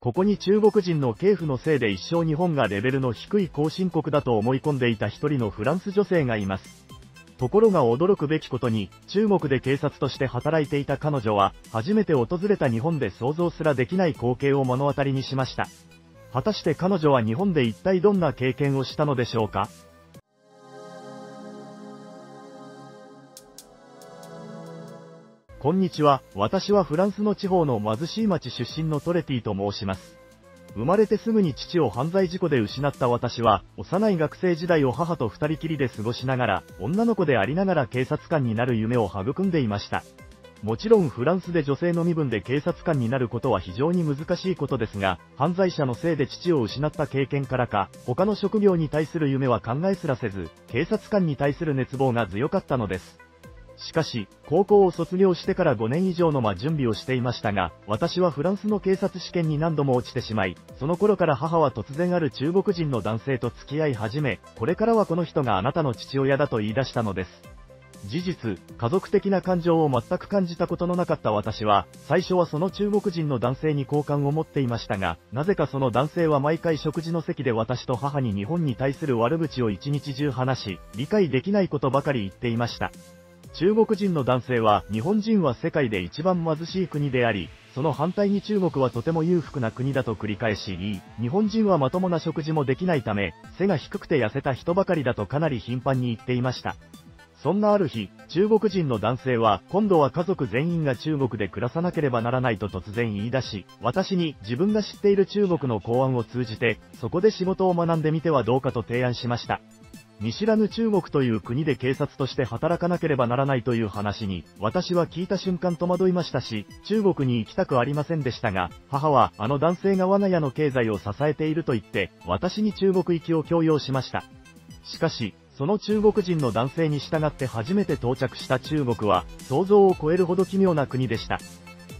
ここに中国人の系譜のせいで一生日本がレベルの低い後進国だと思い込んでいた一人のフランス女性がいます。ところが驚くべきことに、中国で警察として働いていた彼女は、初めて訪れた日本で想像すらできない光景を目の当たりにしました。果たして彼女は日本で一体どんな経験をしたのでしょうか？こんにちは、私はフランスの地方の貧しい町出身のトレティと申します。生まれてすぐに父を犯罪事故で失った私は、幼い学生時代を母と二人きりで過ごしながら、女の子でありながら警察官になる夢を育んでいました。もちろんフランスで女性の身分で警察官になることは非常に難しいことですが、犯罪者のせいで父を失った経験からか、他の職業に対する夢は考えすらせず、警察官に対する熱望が強かったのです。しかし、高校を卒業してから5年以上の間準備をしていましたが、私はフランスの警察試験に何度も落ちてしまい、その頃から母は突然ある中国人の男性と付き合い始め、これからはこの人があなたの父親だと言い出したのです。事実、家族的な感情を全く感じたことのなかった私は、最初はその中国人の男性に好感を持っていましたが、なぜかその男性は毎回食事の席で私と母に日本に対する悪口を一日中話し、理解できないことばかり言っていました。中国人の男性は、日本人は世界で一番貧しい国であり、その反対に中国はとても裕福な国だと繰り返し言い、日本人はまともな食事もできないため、背が低くて痩せた人ばかりだとかなり頻繁に言っていました。そんなある日、中国人の男性は、今度は家族全員が中国で暮らさなければならないと突然言い出し、私に自分が知っている中国の公安を通じて、そこで仕事を学んでみてはどうかと提案しました。見知らぬ中国という国で警察として働かなければならないという話に、私は聞いた瞬間戸惑いましたし、中国に行きたくありませんでしたが、母はあの男性が我が家の経済を支えていると言って、私に中国行きを強要しました。しかし、その中国人の男性に従って初めて到着した中国は、想像を超えるほど奇妙な国でした。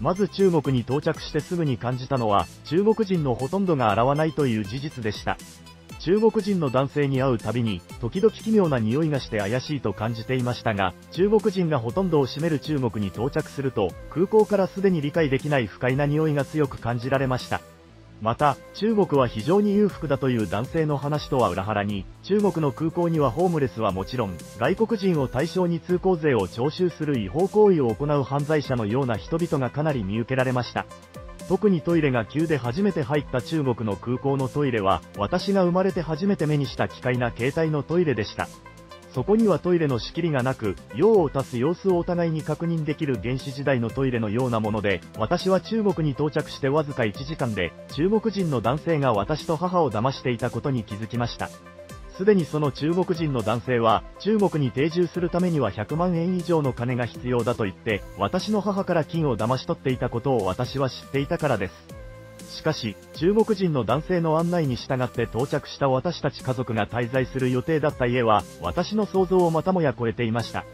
まず中国に到着してすぐに感じたのは、中国人のほとんどが洗わないという事実でした。中国人の男性に会うたびに、時々奇妙な匂いがして怪しいと感じていましたが、中国人がほとんどを占める中国に到着すると、空港からすでに理解できない不快な匂いが強く感じられました。また、中国は非常に裕福だという男性の話とは裏腹に、中国の空港にはホームレスはもちろん、外国人を対象に通行税を徴収する違法行為を行う犯罪者のような人々がかなり見受けられました。特にトイレが急で初めて入った中国の空港のトイレは、私が生まれて初めて目にした機械な携帯のトイレでした。そこにはトイレの仕切りがなく、用を足す様子をお互いに確認できる原始時代のトイレのようなもので、私は中国に到着してわずか1時間で、中国人の男性が私と母を騙していたことに気づきました。すでにその中国人の男性は、中国に定住するためには100万円以上の金が必要だと言って、私の母から金を騙し取っていたことを私は知っていたからです。しかし、中国人の男性の案内に従って到着した私たち家族が滞在する予定だった家は、私の想像をまたもや超えていました。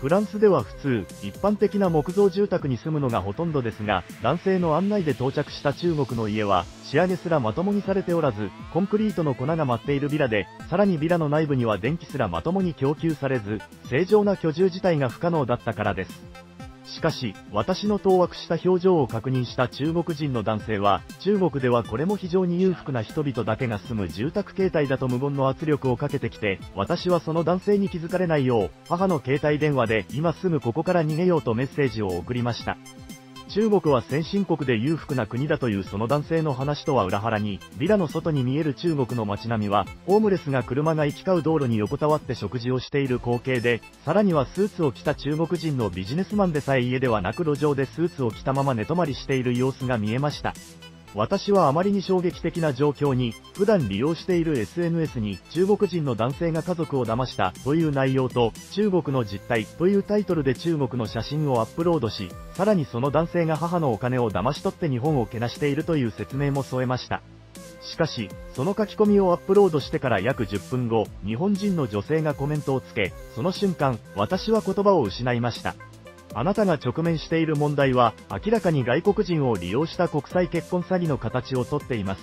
フランスでは普通、一般的な木造住宅に住むのがほとんどですが、男性の案内で到着した中国の家は、仕上げすらまともにされておらず、コンクリートの粉が舞っているビラで、さらにビラの内部には電気すらまともに供給されず、正常な居住自体が不可能だったからです。しかし、私の当惑した表情を確認した中国人の男性は、中国ではこれも非常に裕福な人々だけが住む住宅形態だと無言の圧力をかけてきて、私はその男性に気づかれないよう、母の携帯電話で今すぐここから逃げようとメッセージを送りました。中国は先進国で裕福な国だというその男性の話とは裏腹に、ビラの外に見える中国の街並みは、ホームレスが車が行き交う道路に横たわって食事をしている光景で、さらにはスーツを着た中国人のビジネスマンでさえ家ではなく路上でスーツを着たまま寝泊まりしている様子が見えました。私はあまりに衝撃的な状況に、普段利用している SNS に中国人の男性が家族を騙したという内容と、中国の実態というタイトルで中国の写真をアップロードし、さらにその男性が母のお金を騙し取って日本をけなしているという説明も添えました。しかし、その書き込みをアップロードしてから約10分後、日本人の女性がコメントをつけ、その瞬間、私は言葉を失いました。あなたが直面している問題は、明らかに外国人を利用した国際結婚詐欺の形をとっています。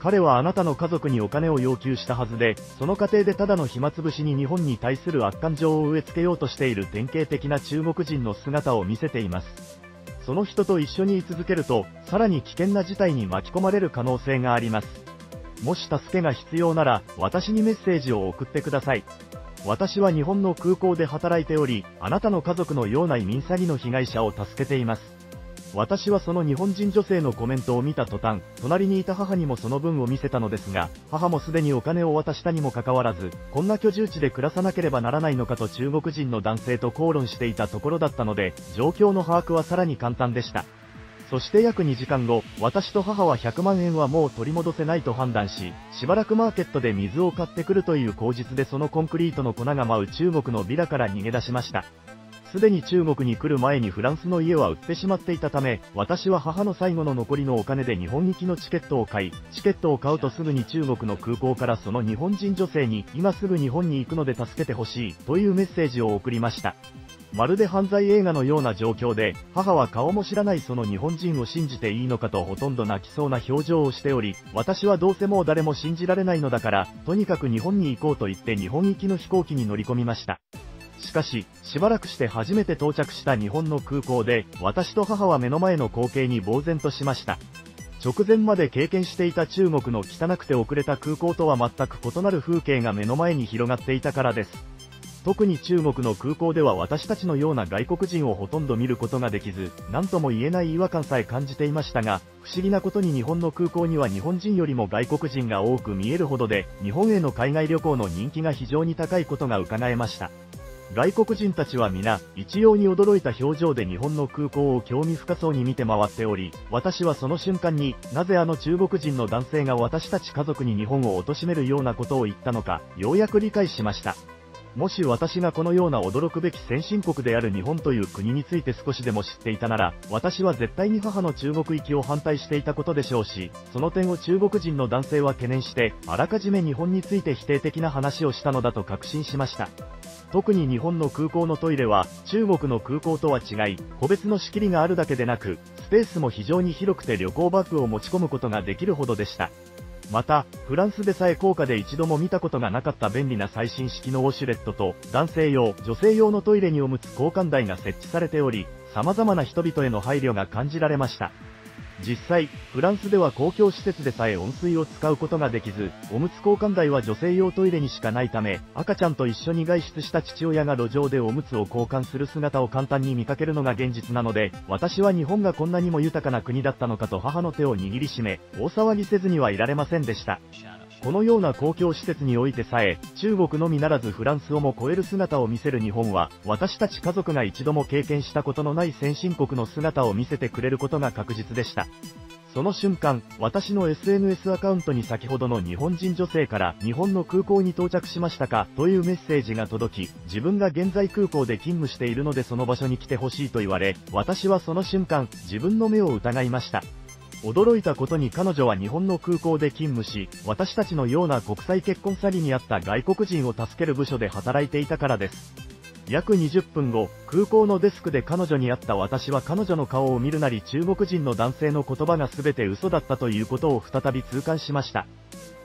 彼はあなたの家族にお金を要求したはずで、その過程でただの暇つぶしに日本に対する悪感情を植え付けようとしている典型的な中国人の姿を見せています。その人と一緒に居続けると、さらに危険な事態に巻き込まれる可能性があります。もし助けが必要なら、私にメッセージを送ってください。私は日本の空港で働いており、あなたの家族のような移民詐欺の被害者を助けています。私はその日本人女性のコメントを見た途端、隣にいた母にもその文を見せたのですが、母もすでにお金を渡したにもかかわらず、こんな居住地で暮らさなければならないのかと中国人の男性と口論していたところだったので、状況の把握はさらに簡単でした。そして約2時間後、私と母は100万円はもう取り戻せないと判断し、しばらくマーケットで水を買ってくるという口実でそのコンクリートの粉が舞う中国のビラから逃げ出しました。すでに中国に来る前にフランスの家は売ってしまっていたため、私は母の最後の残りのお金で日本行きのチケットを買い、チケットを買うとすぐに中国の空港からその日本人女性に、今すぐ日本に行くので助けてほしい、というメッセージを送りました。まるで犯罪映画のような状況で、母は顔も知らないその日本人を信じていいのかとほとんど泣きそうな表情をしており、私はどうせもう誰も信じられないのだから、とにかく日本に行こうと言って日本行きの飛行機に乗り込みました。しかし、しばらくして初めて到着した日本の空港で、私と母は目の前の光景に呆然としました。直前まで経験していた中国の汚くて遅れた空港とは全く異なる風景が目の前に広がっていたからです。特に中国の空港では私たちのような外国人をほとんど見ることができず、何とも言えない違和感さえ感じていましたが、不思議なことに日本の空港には日本人よりも外国人が多く見えるほどで、日本への海外旅行の人気が非常に高いことが伺えました。外国人たちは皆、一様に驚いた表情で日本の空港を興味深そうに見て回っており、私はその瞬間になぜあの中国人の男性が私たち家族に日本を貶めるようなことを言ったのか、ようやく理解しました。もし私がこのような驚くべき先進国である日本という国について少しでも知っていたなら、私は絶対に母の中国行きを反対していたことでしょうし、その点を中国人の男性は懸念して、あらかじめ日本について否定的な話をしたのだと確信しました。特に日本の空港のトイレは中国の空港とは違い、個別の仕切りがあるだけでなく、スペースも非常に広くて旅行バッグを持ち込むことができるほどでした。また、フランスでさえ高価で一度も見たことがなかった便利な最新式のウォシュレットと、男性用、女性用のトイレにおむつ交換台が設置されており、様々な人々への配慮が感じられました。実際、フランスでは公共施設でさえ温水を使うことができず、おむつ交換台は女性用トイレにしかないため、赤ちゃんと一緒に外出した父親が路上でおむつを交換する姿を簡単に見かけるのが現実なので、私は日本がこんなにも豊かな国だったのかと母の手を握りしめ、大騒ぎせずにはいられませんでした。このような公共施設においてさえ、中国のみならずフランスをも超える姿を見せる日本は、私たち家族が一度も経験したことのない先進国の姿を見せてくれることが確実でした。その瞬間、私の SNS アカウントに先ほどの日本人女性から日本の空港に到着しましたかというメッセージが届き、自分が現在空港で勤務しているのでその場所に来てほしいと言われ、私はその瞬間、自分の目を疑いました。驚いたことに彼女は日本の空港で勤務し、私たちのような国際結婚詐欺にあった外国人を助ける部署で働いていたからです。約20分後、空港のデスクで彼女に会った私は彼女の顔を見るなり中国人の男性の言葉が全て嘘だったということを再び痛感しました。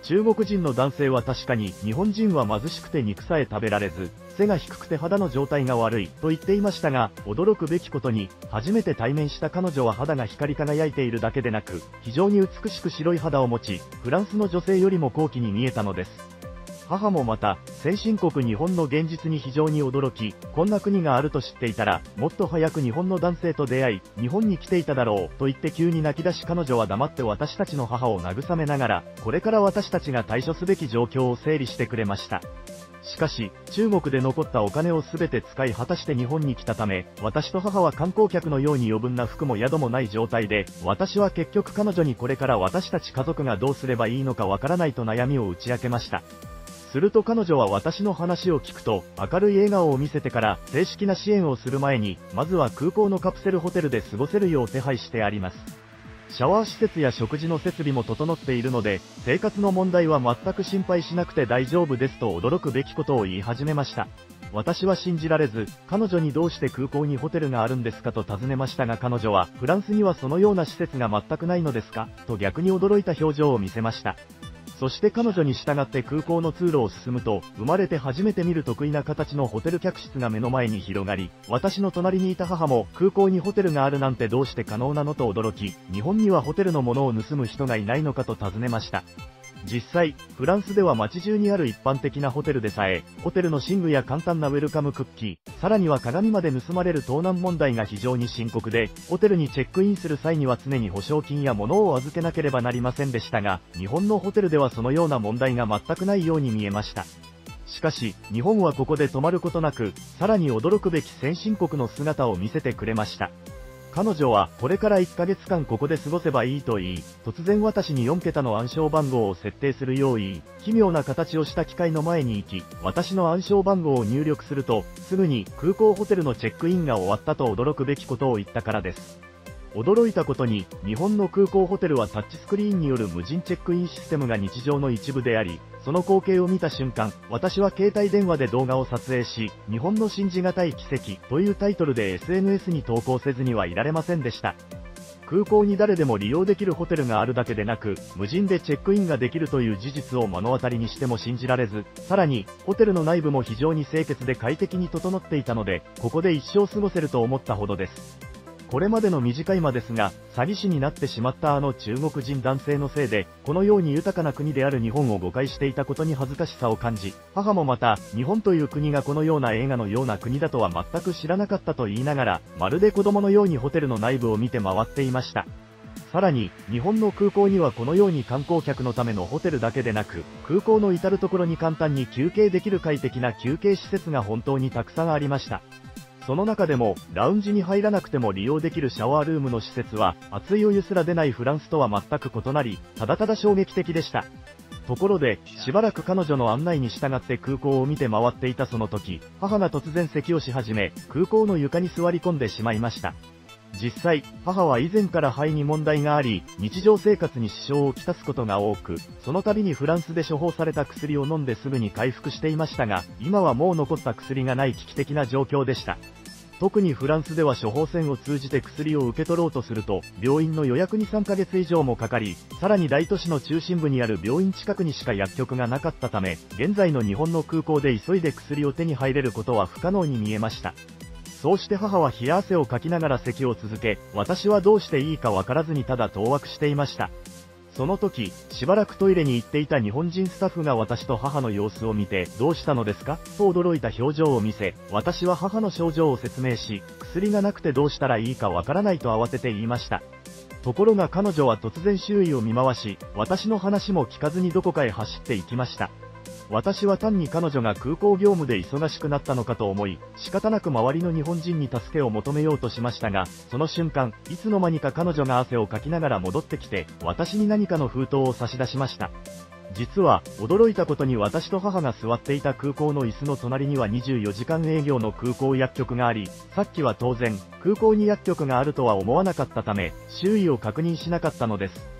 中国人の男性は確かに日本人は貧しくて肉さえ食べられず、背が低くて肌の状態が悪いと言っていましたが、驚くべきことに、初めて対面した彼女は肌が光り輝いているだけでなく、非常に美しく白い肌を持ち、フランスの女性よりも高貴に見えたのです。母もまた、先進国日本の現実に非常に驚き、こんな国があると知っていたら、もっと早く日本の男性と出会い、日本に来ていただろう、と言って急に泣き出し彼女は黙って私たちの母を慰めながら、これから私たちが対処すべき状況を整理してくれました。しかし、中国で残ったお金を全て使い果たして日本に来たため、私と母は観光客のように余分な服も宿もない状態で、私は結局彼女にこれから私たち家族がどうすればいいのかわからないと悩みを打ち明けました。すると彼女は私の話を聞くと、明るい笑顔を見せてから正式な支援をする前に、まずは空港のカプセルホテルで過ごせるよう手配してあります。シャワー施設や食事の設備も整っているので、生活の問題は全く心配しなくて大丈夫ですと驚くべきことを言い始めました。私は信じられず、彼女にどうして空港にホテルがあるんですかと尋ねましたが彼女は、フランスにはそのような施設が全くないのですか？と逆に驚いた表情を見せました。そして彼女に従って空港の通路を進むと、生まれて初めて見る得意な形のホテル客室が目の前に広がり、私の隣にいた母も空港にホテルがあるなんてどうして可能なのと驚き、日本にはホテルのものを盗む人がいないのかと尋ねました。実際、フランスでは街中にある一般的なホテルでさえ、ホテルの寝具や簡単なウェルカムクッキー、さらには鏡まで盗まれる盗難問題が非常に深刻で、ホテルにチェックインする際には常に保証金や物を預けなければなりませんでしたが、日本のホテルではそのような問題が全くないように見えました。しかし、日本はここで止まることなく、さらに驚くべき先進国の姿を見せてくれました。彼女は、これから1ヶ月間ここで過ごせばいいと言い、突然私に4桁の暗証番号を設定するよう言い、奇妙な形をした機械の前に行き、私の暗証番号を入力すると、すぐに空港ホテルのチェックインが終わったと驚くべきことを言ったからです。驚いたことに、日本の空港ホテルはタッチスクリーンによる無人チェックインシステムが日常の一部であり、その光景を見た瞬間、私は携帯電話で動画を撮影し、日本の信じがたい奇跡というタイトルで SNS に投稿せずにはいられませんでした。空港に誰でも利用できるホテルがあるだけでなく、無人でチェックインができるという事実を目の当たりにしても信じられず、さらに、ホテルの内部も非常に清潔で快適に整っていたので、ここで一生過ごせると思ったほどです。これまでの短い間ですが、詐欺師になってしまったあの中国人男性のせいで、このように豊かな国である日本を誤解していたことに恥ずかしさを感じ、母もまた、日本という国がこのような映画のような国だとは全く知らなかったと言いながら、まるで子供のようにホテルの内部を見て回っていました。さらに、日本の空港にはこのように観光客のためのホテルだけでなく、空港の至るところに簡単に休憩できる快適な休憩施設が本当にたくさんありました。その中でも、ラウンジに入らなくても利用できるシャワールームの施設は、熱いお湯すら出ないフランスとは全く異なり、ただただ衝撃的でした。ところで、しばらく彼女の案内に従って空港を見て回っていたその時、母が突然咳をし始め、空港の床に座り込んでしまいました。実際、母は以前から肺に問題があり、日常生活に支障をきたすことが多く、その度にフランスで処方された薬を飲んですぐに回復していましたが、今はもう残った薬がない危機的な状況でした。特にフランスでは処方箋を通じて薬を受け取ろうとすると、病院の予約に3ヶ月以上もかかり、さらに大都市の中心部にある病院近くにしか薬局がなかったため、現在の日本の空港で急いで薬を手に入れることは不可能に見えました。そうして母は冷や汗をかきながら咳を続け、私はどうしていいかわからずにただ当惑していました。その時、しばらくトイレに行っていた日本人スタッフが私と母の様子を見て、どうしたのですか？と驚いた表情を見せ、私は母の症状を説明し、薬がなくてどうしたらいいかわからないと慌てて言いました。ところが彼女は突然周囲を見回し、私の話も聞かずにどこかへ走って行きました。私は単に彼女が空港業務で忙しくなったのかと思い、仕方なく周りの日本人に助けを求めようとしましたが、その瞬間、いつの間にか彼女が汗をかきながら戻ってきて、私に何かの封筒を差し出しました。実は、驚いたことに私と母が座っていた空港の椅子の隣には24時間営業の空港薬局があり、さっきは当然、空港に薬局があるとは思わなかったため、周囲を確認しなかったのです。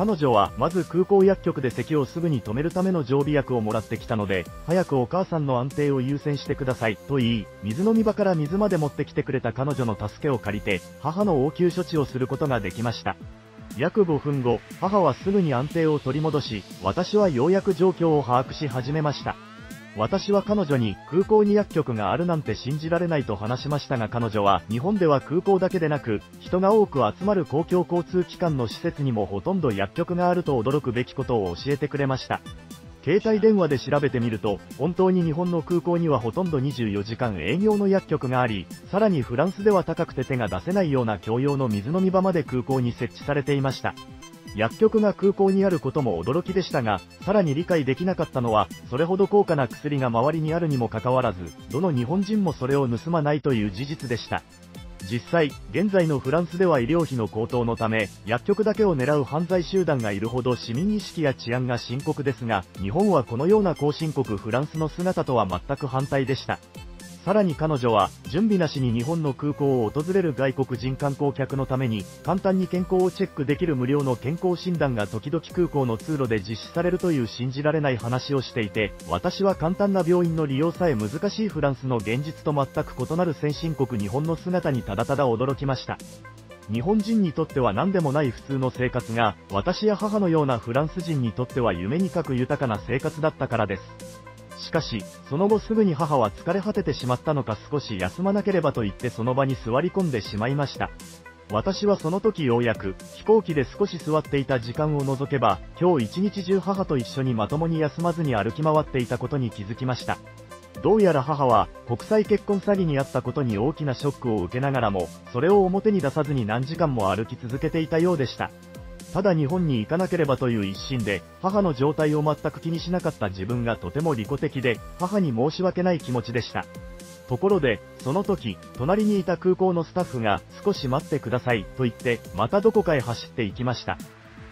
彼女はまず空港薬局で咳をすぐに止めるための常備薬をもらってきたので、早くお母さんの安定を優先してください、と言い、水飲み場から水まで持ってきてくれた彼女の助けを借りて、母の応急処置をすることができました。約5分後、母はすぐに安定を取り戻し、私はようやく状況を把握し始めました。私は彼女に空港に薬局があるなんて信じられないと話しましたが彼女は日本では空港だけでなく人が多く集まる公共交通機関の施設にもほとんど薬局があると驚くべきことを教えてくれました。携帯電話で調べてみると、本当に日本の空港にはほとんど24時間営業の薬局があり、さらにフランスでは高くて手が出せないような共用の水飲み場まで空港に設置されていました。薬局が空港にあることも驚きでしたが、さらに理解できなかったのは、それほど高価な薬が周りにあるにもかかわらず、どの日本人もそれを盗まないという事実でした。実際、現在のフランスでは医療費の高騰のため、薬局だけを狙う犯罪集団がいるほど市民意識や治安が深刻ですが、日本はこのような後進国フランスの姿とは全く反対でした。さらに彼女は、準備なしに日本の空港を訪れる外国人観光客のために、簡単に健康をチェックできる無料の健康診断が時々空港の通路で実施されるという信じられない話をしていて、私は簡単な病院の利用さえ難しいフランスの現実と全く異なる先進国日本の姿にただただ驚きました。日本人にとっては何でもない普通の生活が、私や母のようなフランス人にとっては夢に書く豊かな生活だったからです。しかし、その後すぐに母は疲れ果ててしまったのか少し休まなければと言ってその場に座り込んでしまいました。私はその時ようやく、飛行機で少し座っていた時間を除けば、今日一日中母と一緒にまともに休まずに歩き回っていたことに気づきました。どうやら母は、国際結婚詐欺にあったことに大きなショックを受けながらも、それを表に出さずに何時間も歩き続けていたようでした。ただ日本に行かなければという一心で、母の状態を全く気にしなかった自分がとても利己的で、母に申し訳ない気持ちでした。ところで、その時、隣にいた空港のスタッフが、少し待ってください、と言って、またどこかへ走って行きました。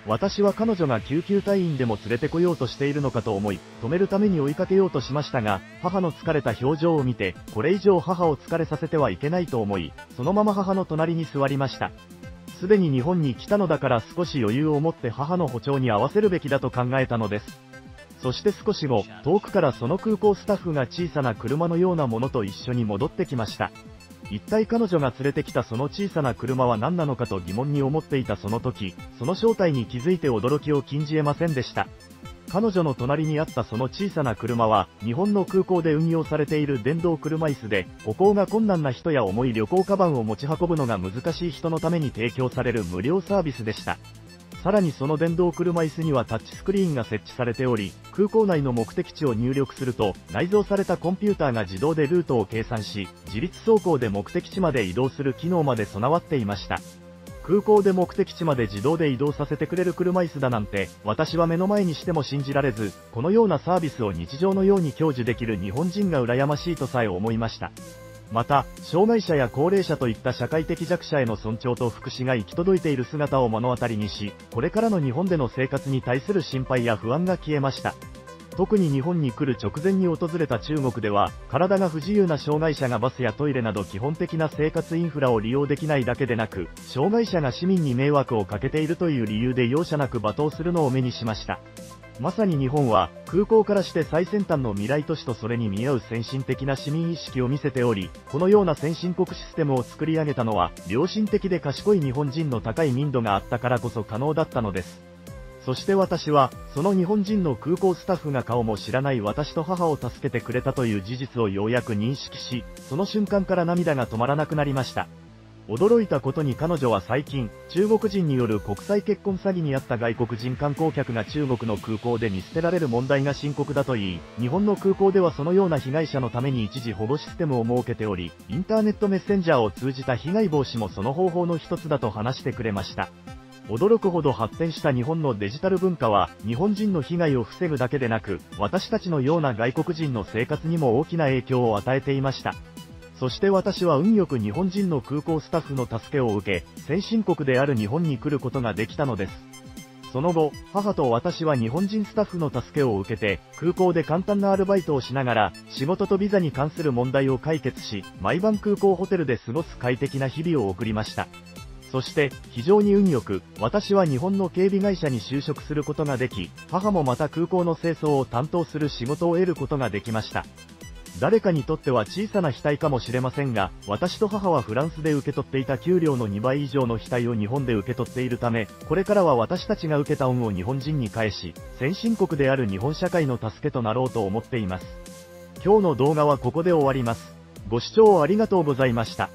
私は彼女が救急隊員でも連れてこようとしているのかと思い、止めるために追いかけようとしましたが、母の疲れた表情を見て、これ以上母を疲れさせてはいけないと思い、そのまま母の隣に座りました。すでに日本に来たのだから少し余裕を持って母の歩調に合わせるべきだと考えたのです。そして少し後、遠くからその空港スタッフが小さな車のようなものと一緒に戻ってきました。一体彼女が連れてきたその小さな車は何なのかと疑問に思っていたその時、その正体に気づいて驚きを禁じ得ませんでした。彼女の隣にあったその小さな車は、日本の空港で運用されている電動車椅子で、歩行が困難な人や重い旅行カバンを持ち運ぶのが難しい人のために提供される無料サービスでした。さらにその電動車椅子にはタッチスクリーンが設置されており、空港内の目的地を入力すると、内蔵されたコンピューターが自動でルートを計算し、自立走行で目的地まで移動する機能まで備わっていました。空港で目的地まで自動で移動させてくれる車椅子だなんて、私は目の前にしても信じられず、このようなサービスを日常のように享受できる日本人が羨ましいとさえ思いました。また、障害者や高齢者といった社会的弱者への尊重と福祉が行き届いている姿を目の当たりにし、これからの日本での生活に対する心配や不安が消えました。特に日本に来る直前に訪れた中国では、体が不自由な障害者がバスやトイレなど基本的な生活インフラを利用できないだけでなく、障害者が市民に迷惑をかけているという理由で容赦なく罵倒するのを目にしました。まさに日本は空港からして最先端の未来都市とそれに見合う先進的な市民意識を見せており、このような先進国システムを作り上げたのは良心的で賢い日本人の高い民度があったからこそ可能だったのです。そして私は、その日本人の空港スタッフが顔も知らない私と母を助けてくれたという事実をようやく認識し、その瞬間から涙が止まらなくなりました。驚いたことに彼女は最近、中国人による国際結婚詐欺にあった外国人観光客が中国の空港で見捨てられる問題が深刻だといい、日本の空港ではそのような被害者のために一時保護システムを設けており、インターネットメッセンジャーを通じた被害防止もその方法の一つだと話してくれました。驚くほど発展した日本のデジタル文化は、日本人の被害を防ぐだけでなく、私たちのような外国人の生活にも大きな影響を与えていました。そして私は運よく日本人の空港スタッフの助けを受け、先進国である日本に来ることができたのです。その後、母と私は日本人スタッフの助けを受けて、空港で簡単なアルバイトをしながら、仕事とビザに関する問題を解決し、毎晩空港ホテルで過ごす快適な日々を送りました。そして、非常に運よく、私は日本の警備会社に就職することができ、母もまた空港の清掃を担当する仕事を得ることができました。誰かにとっては小さな額かもしれませんが、私と母はフランスで受け取っていた給料の2倍以上の額を日本で受け取っているため、これからは私たちが受けた恩を日本人に返し、先進国である日本社会の助けとなろうと思っています。今日の動画はここで終わります。ご視聴ありがとうございました。